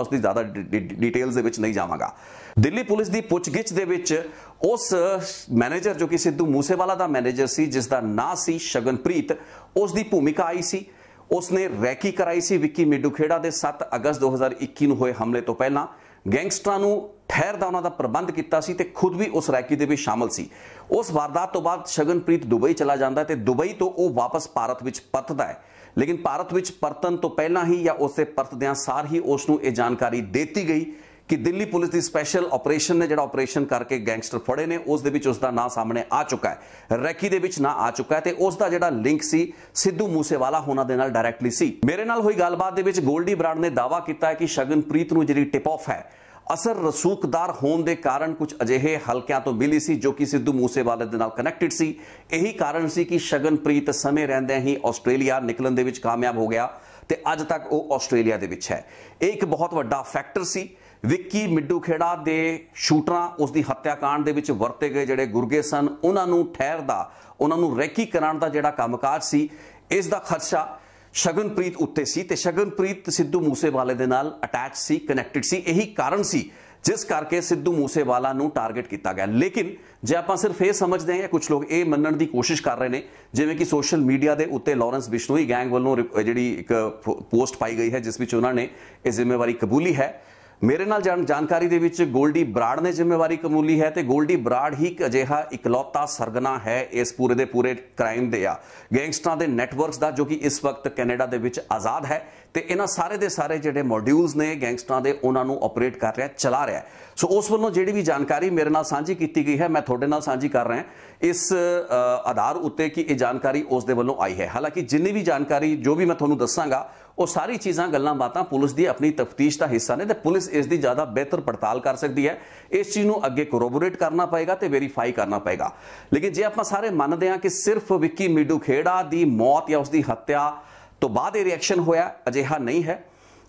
ਉਸ ਦੀ ਜ਼ਿਆਦਾ ਡਿਟੇਲਸ ਦੇ ਵਿੱਚ ਨਹੀਂ ਜਾਵਾਂਗਾ। ਦਿੱਲੀ ਪੁਲਿਸ ਦੀ ਪੁੱਛਗਿੱਛ ਦੇ ਵਿੱਚ ਉਸ ਮੈਨੇਜਰ ਜੋ ਕਿ ਸਿੱਧੂ ਮੂਸੇਵਾਲਾ ਦਾ ਮੈਨੇਜਰ ਸੀ, ਜਿਸ ਦਾ ਨਾਂ ਸੀ ਸ਼ਗਨਪ੍ਰੀਤ, ਉਸ ਦੀ ਭੂਮਿਕਾ ਆਈ ਸੀ। ਉਸਨੇ ਰੈਕੀ ਕਰਾਈ ਸੀ ਵਿੱਕੀ ਮਿੱਡੂ ਖੇੜਾ ਦੇ 7 ਅਗਸਤ 2021 ਨੂੰ ਹੋਏ ਹਮਲੇ ਤੋਂ ਪਹਿਲਾਂ। ਗੈਂਗਸਟਰਾਂ ਨੂੰ ਠਹਿਰ ਦਾ ਉਹਨਾਂ ਦਾ ਪ੍ਰਬੰਧ ਕੀਤਾ ਸੀ ਤੇ ਖੁਦ ਵੀ ਉਸ ਰੈਕੀ ਦੇ ਵਿੱਚ ਸ਼ਾਮਲ ਸੀ। ਉਸ ਵਾਰਦਾਤ ਤੋਂ ਬਾਅਦ ਸ਼ਗਨਪ੍ਰੀਤ ਦੁਬਈ ਚਲਾ ਜਾਂਦਾ ਤੇ ਦੁਬਈ ਤੋਂ ਉਹ ਵਾਪਸ ਭਾਰਤ ਵਿੱਚ ਪਰਤਦਾ ਹੈ। ਲੇਕਿਨ ਭਾਰਤ ਵਿੱਚ ਪਰਤਨ ਤੋਂ ਪਹਿਲਾਂ ਹੀ ਜਾਂ ਉਸੇ ਪਰਤਦਿਆਂ ਸਾਰ ਹੀ ਉਸ ਨੂੰ ਇਹ ਜਾਣਕਾਰੀ ਦਿੱਤੀ ਗਈ ਕਿ ਦਿੱਲੀ ਪੁਲਿਸ ਦੀ ਸਪੈਸ਼ਲ ਆਪਰੇਸ਼ਨ ਨੇ ਜਿਹੜਾ ਆਪਰੇਸ਼ਨ ਕਰਕੇ ਗੈਂਗਸਟਰ ਫੜੇ ਨੇ, ਉਸ ਦੇ ਵਿੱਚ ਉਸ ਦਾ ਨਾਂ ਸਾਹਮਣੇ ਆ ਚੁੱਕਾ ਹੈ। ਰੈਕੀ ਦੇ ਵਿੱਚ ਨਾਂ ਆ ਚੁੱਕਾ ਹੈ ਤੇ ਉਸ ਦਾ ਜਿਹੜਾ ਲਿੰਕ ਸੀ, ਸਿੱਧੂ ਮੂਸੇਵਾਲਾ ਹੋਣਾ ਦੇ ਨਾਲ ਡਾਇਰੈਕਟਲੀ ਸੀ। ਮੇਰੇ ਨਾਲ ਹੋਈ ਗੱਲਬਾਤ ਦੇ ਵਿੱਚ ਗੋਲਡੀ ਬ੍ਰਾਂਡ ਨੇ ਦਾਅਵਾ ਕੀਤਾ ਹੈ ਕਿ ਸ਼ਗਨਪ੍ਰੀਤ ਨੂੰ ਜਿਹੜੀ ਟਿਪ ਆਫ ਹੈ ਅਸਰ ਰਸੂਖਦਾਰ ਹੋਣ ਦੇ ਕਾਰਨ ਕੁਝ ਅਜਿਹੇ ਹਲਕਿਆਂ ਤੋਂ ਮਿਲੀ ਸੀ ਜੋ ਕਿ ਸਿੱਧੂ ਮੂਸੇਵਾਲੇ ਦੇ ਨਾਲ ਕਨੈਕਟਡ ਸੀ। ਇਹੀ ਕਾਰਨ ਸੀ ਕਿ ਸ਼ਗਨਪ੍ਰੀਤ ਸਮੇਂ ਰਹਿੰਦਿਆਂ ਹੀ ਆਸਟ੍ਰੇਲੀਆ ਨਿਕਲਣ ਦੇ ਵਿੱਚ ਕਾਮਯਾਬ ਹੋ ਗਿਆ ਤੇ ਅੱਜ ਤੱਕ ਉਹ ਆਸਟ੍ਰੇਲੀਆ ਦੇ ਵਿੱਚ ਹੈ। ਇਹ ਇੱਕ ਬਹੁਤ ਵੱਡਾ ਫੈਕਟਰ ਸੀ। ਵਿੱਕੀ ਮਿੱਡੂ ਖੇੜਾ ਦੇ ਸ਼ੂਟਰਾਂ, ਉਸ ਦੀ ਹੱਤਿਆਕਾਂਡ ਦੇ ਵਿੱਚ ਵਰਤੇ ਗਏ ਜਿਹੜੇ ਗੁਰਗੇ ਸਨ, ਉਹਨਾਂ ਨੂੰ ਠਹਿਰ ਦਾ ਉਹਨਾਂ ਨੂੰ ਰੈਕੀ ਕਰਾਉਣ ਦਾ ਜਿਹੜਾ ਕੰਮਕਾਜ ਸੀ, ਇਸ ਦਾ ਖਦਸ਼ਾ ਸ਼ਗਨਪ੍ਰੀਤ ਉੱਤੇ ਸੀ ਤੇ ਸ਼ਗਨਪ੍ਰੀਤ ਸਿੱਧੂ ਮੂਸੇਵਾਲੇ ਦੇ ਨਾਲ ਅਟੈਚ ਸੀ ਕਨੈਕਟਡ ਸੀ। ਇਹੀ ਕਾਰਨ ਸੀ ਜਿਸ ਕਰਕੇ ਸਿੱਧੂ ਮੂਸੇਵਾਲਾ ਨੂੰ ਟਾਰਗੇਟ ਕੀਤਾ ਗਿਆ। ਲੇਕਿਨ ਜੇ ਆਪਾਂ ਸਿਰਫ ਇਹ ਸਮਝਦੇ ਹਾਂ ਜਾਂ ਕੁਝ ਲੋਕ ਇਹ ਮੰਨਣ ਦੀ ਕੋਸ਼ਿਸ਼ ਕਰ ਰਹੇ ਨੇ, ਜਿਵੇਂ ਕਿ ਸੋਸ਼ਲ ਮੀਡੀਆ ਦੇ ਉੱਤੇ ਲਾਰੈਂਸ ਬਿਸ਼ਨੋਈ ਗੈਂਗ ਵੱਲੋਂ ਜਿਹੜੀ ਇੱਕ ਪੋਸਟ ਪਾਈ ਗਈ ਹੈ, ਜਿਸ ਵਿੱਚ ਉਹਨਾਂ ਨੇ ਇਹ ਜ਼ਿੰਮੇਵਾਰੀ ਕਬੂਲੀ ਹੈ। ਮੇਰੇ ਨਾਲ ਜਾਣਕਾਰੀ ਦੇ ਵਿੱਚ 골ਡੀ ਬਰਾੜ ਨੇ ਜ਼ਿੰਮੇਵਾਰੀ ਕਬੂਲੀ ਹੈ ਤੇ 골ਡੀ ਬਰਾੜ ਹੀ ਇੱਕ ਅਜਿਹਾ ਇਕਲੌਤਾ ਸਰਗਨਾ ਹੈ ਇਸ ਪੂਰੇ ਦੇ ਪੂਰੇ ਕ੍ਰਾਈਮ ਦੇ ਆ। ਗੈਂਗਸਟਰਾਂ ਦੇ ਨੈਟਵਰਕਸ ਦਾ ਜੋ ਕਿ ਇਸ ਵਕਤ ਕੈਨੇਡਾ ਦੇ ਵਿੱਚ ਆਜ਼ਾਦ ਹੈ ਤੇ ਇਹਨਾਂ ਸਾਰੇ ਦੇ ਸਾਰੇ ਜਿਹੜੇ ਮੋਡਿਊਲਸ ਨੇ ਗੈਂਗਸਟਰਾਂ ਦੇ, ਉਹਨਾਂ ਨੂੰ ਆਪਰੇਟ ਕਰ ਰਿਹਾ, ਚਲਾ ਰਿਹਾ ਸੋ ਉਸ ਵੱਲੋਂ ਜਿਹੜੀ ਵੀ ਜਾਣਕਾਰੀ ਮੇਰੇ ਨਾਲ ਸਾਂਝੀ ਕੀਤੀ ਗਈ ਹੈ, ਮੈਂ ਤੁਹਾਡੇ ਨਾਲ ਸਾਂਝੀ ਕਰ ਰਿਹਾ ਇਸ ਆਧਾਰ ਉੱਤੇ ਕਿ ਇਹ ਜਾਣਕਾਰੀ ਉਸ ਦੇ ਵੱਲੋਂ ਆਈ ਹੈ। ਹਾਲਾਂਕਿ ਜਿੰਨੀ ਵੀ ਜਾਣਕਾਰੀ, ਜੋ ਵੀ ਮੈਂ ਤੁਹਾਨੂੰ ਦੱਸਾਂਗਾ, ਉਹ ਸਾਰੀ ਚੀਜ਼ਾਂ, ਗੱਲਾਂ ਬਾਤਾਂ ਪੁਲਿਸ ਦੀ ਆਪਣੀ ਤਫਤੀਸ਼ ਦਾ ਹਿੱਸਾ ਨੇ ਤੇ ਪੁਲਿਸ ਇਸ ਦੀ ਜ਼ਿਆਦਾ ਬਿਹਤਰ ਪੜਤਾਲ ਕਰ ਸਕਦੀ ਹੈ। ਇਸ ਚੀਜ਼ ਨੂੰ ਅੱਗੇ ਕੋਰੋਬੋਰੇਟ ਕਰਨਾ ਪਏਗਾ ਤੇ ਵੈਰੀਫਾਈ ਕਰਨਾ ਪਏਗਾ। ਲੇਕਿਨ ਜੇ ਆਪਾਂ ਸਾਰੇ ਮੰਨਦੇ ਹਾਂ ਕਿ ਸਿਰਫ ਵਿੱਕੀ ਮਿੱਡੂ ਖੇੜਾ ਦੀ ਮੌਤ ਜਾਂ ਉਸ ਦੀ ਹੱਤਿਆ ਤੋਂ ਬਾਅਦ ਇਹ ਰਿਐਕਸ਼ਨ ਹੋਇਆ, ਅਜਿਹਾ ਨਹੀਂ ਹੈ।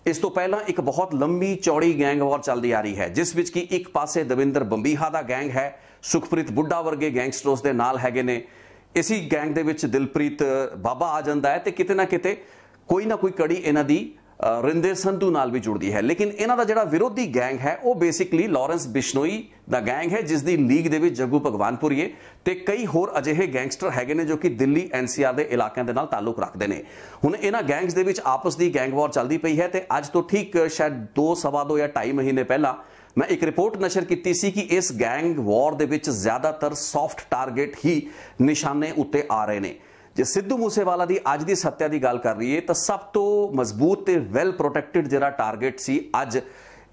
ਇਸ ਤੋਂ ਪਹਿਲਾਂ ਇੱਕ ਬਹੁਤ ਲੰਬੀ ਚੌੜੀ ਗੈਂਗ ਵਾਰ ਚੱਲਦੀ ਆ ਰਹੀ ਹੈ, ਜਿਸ ਵਿੱਚ ਕਿ ਇੱਕ ਪਾਸੇ ਦਵਿੰਦਰ ਬੰਬੀਹਾ ਦਾ ਗੈਂਗ ਹੈ, ਸੁਖਪ੍ਰੀਤ ਬੁੱਢਾ ਵਰਗੇ ਗੈਂਗਸਟਰਸ ਦੇ ਨਾਲ ਹੈਗੇ ਨੇ। ਇਸੀ ਗੈਂਗ ਦੇ ਵਿੱਚ ਦਿਲਪ੍ਰੀਤ ਬਾਬਾ ਆ ਜਾਂਦਾ ਹੈ ਤੇ ਕਿਤੇ ਨਾ ਕਿਤੇ ਕੋਈ ਨਾ ਕੋਈ ਕੜੀ ਇਹਨਾਂ ਦੀ ਰਿੰਦੇ ਸੰਧੂ ਨਾਲ ਵੀ ਜੁੜਦੀ ਹੈ। ਲੇਕਿਨ ਇਹਨਾਂ ਦਾ ਜਿਹੜਾ ਵਿਰੋਧੀ ਗੈਂਗ ਹੈ, ਉਹ ਬੇਸਿਕਲੀ ਲਾਰੈਂਸ ਬਿਸ਼ਨੋਈ ਦਾ ਗੈਂਗ ਹੈ ਜਿਸ ਦੀ ਲੀਗ ਦੇ ਵਿੱਚ ਜੱਗੂ ਭਗਵਾਨਪੁਰੀਏ ਤੇ ਕਈ ਹੋਰ ਅਜਿਹੇ ਗੈਂਗਸਟਰ ਹੈਗੇ ਨੇ ਜੋ ਕਿ ਦਿੱਲੀ ਐਨਸੀਆਰ ਦੇ ਇਲਾਕਿਆਂ ਦੇ ਨਾਲ ਤਾਲੁਕ ਰੱਖਦੇ ਨੇ। ਹੁਣ ਇਹਨਾਂ ਗੈਂਗਸ ਦੇ ਵਿੱਚ ਆਪਸ ਦੀ ਗੈਂਗ ਵਾਰ ਚੱਲਦੀ ਪਈ ਹੈ ਤੇ ਅੱਜ ਤੋਂ ਠੀਕ ਸ਼ਾਇਦ 2 ਸਵਾ 2 ਜਾਂ 2.5 ਮਹੀਨੇ ਪਹਿਲਾਂ ਮੈਂ ਇੱਕ ਰਿਪੋਰਟ ਨਸ਼ਰ ਕੀਤੀ ਸੀ ਕਿ ਇਸ ਗੈਂਗ ਵਾਰ ਦੇ ਵਿੱਚ ਜ਼ਿਆਦਾਤਰ ਸੌਫਟ ਟਾਰਗੇਟ ਹੀ ਨਿਸ਼ਾਨੇ ਉੱਤੇ ਆ ਰਹੇ ਨੇ। ਜੇ ਸਿੱਧੂ ਮੂਸੇਵਾਲਾ ਦੀ ਅੱਜ ਦੀ ਸੱਤਿਆ ਦੀ ਗੱਲ ਕਰ ਰਹੀਏ ਤਾਂ ਸਭ ਤੋਂ ਮਜ਼ਬੂਤ ਤੇ ਵੈਲ ਪ੍ਰੋਟੈਕਟਡ ਜਿਹੜਾ ਟਾਰਗੇਟ ਸੀ, ਅੱਜ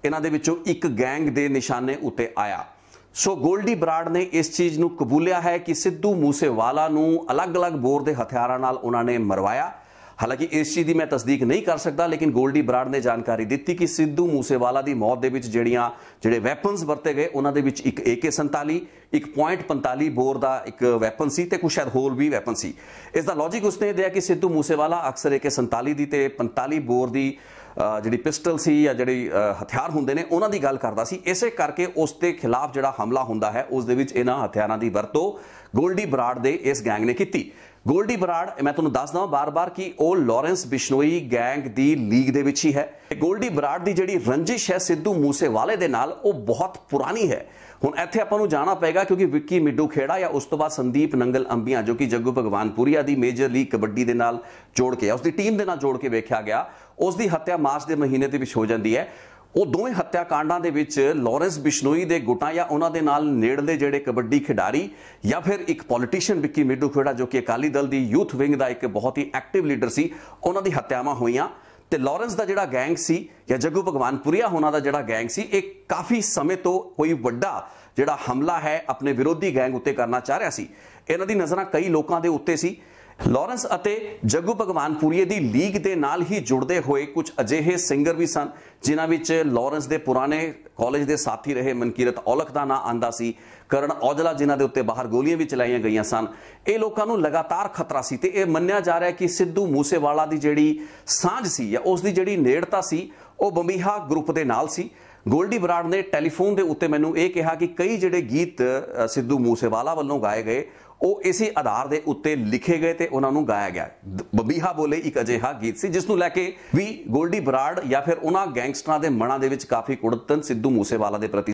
ਇਹਨਾਂ ਦੇ ਵਿੱਚੋਂ ਇੱਕ ਗੈਂਗ ਦੇ ਨਿਸ਼ਾਨੇ ਉੱਤੇ ਆਇਆ। ਸੋ 골ਡੀ ਬਰਾਡ ਨੇ ਇਸ ਚੀਜ਼ ਨੂੰ ਕਬੂਲਿਆ ਹੈ ਕਿ ਸਿੱਧੂ ਮੂਸੇਵਾਲਾ ਨੂੰ ਅਲੱਗ-ਅਲੱਗ ਬੋਰ ਦੇ ਹਥਿਆਰਾਂ ਨਾਲ ਉਹਨਾਂ ਨੇ ਮਰਵਾਇਆ। ਹਾਲਾਂਕਿ ਇਸ ਚੀਜ਼ ਦੀ ਮੈਂ ਤਸਦੀਕ ਨਹੀਂ ਕਰ ਸਕਦਾ, ਲੇਕਿਨ ਗੋਲਡੀ ਬਰਾਡ ਨੇ ਜਾਣਕਾਰੀ ਦਿੱਤੀ ਕਿ ਸਿੱਧੂ ਮੂਸੇਵਾਲਾ ਦੀ ਮੌਤ ਦੇ ਵਿੱਚ ਜਿਹੜੀਆਂ, ਜਿਹੜੇ ਵੈਪਨਸ ਵਰਤੇ ਗਏ, ਉਹਨਾਂ ਦੇ ਵਿੱਚ ਇੱਕ AK47 ਇੱਕ .45 ਬੋਰ ਦਾ ਇੱਕ ਵੈਪਨ ਸੀ ਤੇ ਕੁਝ ਸ਼ਾਇਦ ਹੋਰ ਵੀ ਵੈਪਨ ਸੀ। ਇਸ ਦਾ ਲੌਜੀਕ ਉਸਨੇ ਦਿਆ ਕਿ ਸਿੱਧੂ ਮੂਸੇਵਾਲਾ ਅਕਸਰ AK47 ਦੀ ਤੇ 45 ਬੋਰ ਦੀ ਜਿਹੜੀ ਪਿਸਟਲ ਸੀ ਜਾਂ ਜਿਹੜੇ ਹਥਿਆਰ ਹੁੰਦੇ ਨੇ, ਉਹਨਾਂ ਦੀ ਗੱਲ ਕਰਦਾ ਸੀ। ਇਸੇ ਕਰਕੇ ਉਸ ਦੇ ਖਿਲਾਫ ਜਿਹੜਾ ਹਮਲਾ ਹੁੰਦਾ ਹੈ, ਉਸ ਦੇ ਵਿੱਚ ਇਹਨਾਂ ਹਥਿਆਰਾਂ ਦੀ ਵਰਤੋਂ ਗੋਲਡੀ ਬਰਾੜ ਦੇ ਇਸ ਗੈਂਗ ਨੇ ਕੀਤੀ। ਗੋਲਡੀ ਬਰਾੜ, ਮੈਂ ਤੁਹਾਨੂੰ ਦੱਸਦਾ ਬਾਰ-ਬਾਰ ਕਿ ਉਹ ਲਾਰੈਂਸ ਬਿਸ਼ਨੋਈ ਗੈਂਗ ਦੀ ਲੀਗ ਦੇ ਵਿੱਚ ਹੀ ਹੈ। ਗੋਲਡੀ ਬਰਾੜ ਦੀ ਜਿਹੜੀ ਰੰਜਿਸ਼ ਹੈ ਸਿੱਧੂ ਮੂਸੇਵਾਲੇ ਦੇ ਨਾਲ, ਉਹ ਬਹੁਤ ਪੁਰਾਣੀ ਹੈ। ਹੁਣ ਇੱਥੇ ਆਪਾਂ ਨੂੰ ਜਾਣਾ ਪਏਗਾ ਕਿਉਂਕਿ ਵਿੱਕੀ ਮਿੱਡੂ ਖੇੜਾ ਜਾਂ ਉਸ ਤੋਂ ਬਾਅਦ ਸੰਦੀਪ ਨੰਗਲ ਅੰਬੀਆਂ, ਜੋ ਕਿ ਜੱਗੂ ਭਗਵਾਨ ਭਗਵਾਨਪੁਰੀਆ ਦੀ ਮੇਜਰ ਲੀਗ ਕਬੱਡੀ ਦੇ ਨਾਲ ਜੋੜ ਕੇ ਉਸ ਦੀ ਟੀਮ ਦੇ ਨਾਲ ਜੋੜ ਕੇ ਵੇਖਿਆ ਗਿਆ। ਉਸ ਦੀ ਹੱਤਿਆ ਮਾਰਚ ਦੇ ਮਹੀਨੇ ਦੇ ਵਿੱਚ ਹੋ ਜਾਂਦੀ ਹੈ। ਉਹ ਦੋਵੇਂ ਹੱਤਿਆਕਾਂਡਾਂ ਦੇ ਵਿੱਚ ਲਾਰੈਂਸ ਬਿਸ਼ਨੋਈ ਦੇ ਗੁੱਟਾਂ ਜਾਂ ਉਹਨਾਂ ਦੇ ਨਾਲ ਨੇੜਲੇ ਜਿਹੜੇ ਕਬੱਡੀ ਖਿਡਾਰੀ ਜਾਂ ਫਿਰ ਇੱਕ ਪੋਲੀਟੀਸ਼ੀਅਨ ਵਿੱਕੀ ਮਿੱਡੂ ਖੇੜਾ ਜੋ ਕਿ ਅਕਾਲੀ ਦਲ ਦੀ ਯੂਥ ਵਿੰਗ ਦਾ ਇੱਕ ਬਹੁਤ ਹੀ ਐਕਟਿਵ ਲੀਡਰ ਸੀ, ਉਹਨਾਂ ਦੀ ਹੱਤਿਆਵਾਂ ਹੋਈਆਂ। ਤੇ ਲਾਰੈਂਸ ਦਾ ਜਿਹੜਾ ਗੈਂਗ ਸੀ ਜਾਂ ਜੱਗੂ ਭਗਵਾਨਪੁਰੀਆ ਹੋਣਾ ਦਾ ਜਿਹੜਾ ਗੈਂਗ ਸੀ, ਇਹ ਕਾਫੀ ਸਮੇਂ ਤੋਂ ਕੋਈ ਵੱਡਾ ਜਿਹੜਾ ਹਮਲਾ ਹੈ ਆਪਣੇ ਵਿਰੋਧੀ ਗੈਂਗ ਉੱਤੇ ਕਰਨਾ ਚਾਹ ਰਿਹਾ ਸੀ। ਇਹਨਾਂ ਦੀ ਨਜ਼ਰਾਂ ਕਈ ਲੋਕਾਂ ਦੇ ਉੱਤੇ ਸੀ। ਲਾਰੈਂਸ ਅਤੇ ਜੱਗੂ ਭਗਵਾਨਪੁਰੀਏ ਦੀ ਲੀਗ ਦੇ ਨਾਲ ਹੀ ਜੁੜਦੇ ਹੋਏ ਕੁਝ ਅਜਿਹੇ ਸਿੰਗਰ ਵੀ ਸਨ, ਜਿਨ੍ਹਾਂ ਵਿੱਚ ਲਾਰੈਂਸ ਦੇ ਪੁਰਾਣੇ ਕਾਲਜ ਦੇ ਸਾਥੀ ਰਹੇ ਮਨਕੀਰਤ ਔਲਖ ਦਾ ਨਾਂ ਆਂਦਾ ਸੀ, ਕਰਨ ਔਜਲਾ, ਜਿਨ੍ਹਾਂ ਦੇ ਉੱਤੇ ਬਾਹਰ ਗੋਲੀਆਂ ਵੀ ਚਲਾਈਆਂ ਗਈਆਂ ਸਨ। ਇਹ ਲੋਕਾਂ ਨੂੰ ਲਗਾਤਾਰ ਖਤਰਾ ਸੀ ਤੇ ਇਹ ਮੰਨਿਆ ਜਾ ਰਿਹਾ ਕਿ ਸਿੱਧੂ ਮੂਸੇਵਾਲਾ ਦੀ ਜਿਹੜੀ ਸਾਂਝ ਸੀ ਜਾਂ ਉਸ ਦੀ ਜਿਹੜੀ ਨੇੜਤਾ ਸੀ, ਉਹ ਬੰਬੀਹਾ ਗਰੁੱਪ ਦੇ ਨਾਲ ਸੀ। ਗੋਲਡੀ ਬਰਾੜ ਨੇ ਟੈਲੀਫੋਨ ਦੇ ਉੱਤੇ ਮੈਨੂੰ ਇਹ ਕਿਹਾ ਕਿ ਕਈ ਜਿਹੜੇ ਗੀਤ ਸਿੱਧੂ ਮੂਸੇਵਾਲਾ ਵੱਲੋਂ ਗਾਏ ਗਏ ਉਹ ਇਸੇ ਆਧਾਰ ਦੇ ਉੱਤੇ ਲਿਖੇ ਗਏ ਤੇ ਉਹਨਾਂ ਨੂੰ ਗਾਇਆ ਗਿਆ। ਬਬੀਹਾ ਬੋਲੇ ਇੱਕ ਅਜਿਹਾ ਗੀਤ ਸੀ, ਜਿਸ ਨੂੰ ਲੈ ਕੇ ਵੀ ਗੋਲਡੀ ਬਰਾੜ ਜਾਂ ਫਿਰ ਉਹਨਾਂ ਗੈਂਗਸਟਰਾਂ ਦੇ ਮਨਾਂ ਦੇ ਵਿੱਚ ਕਾਫੀ ਕੁੜਤਨ ਸਿੱਧੂ ਮੂਸੇਵਾਲਾ ਦੇ ਪ੍ਰਤੀ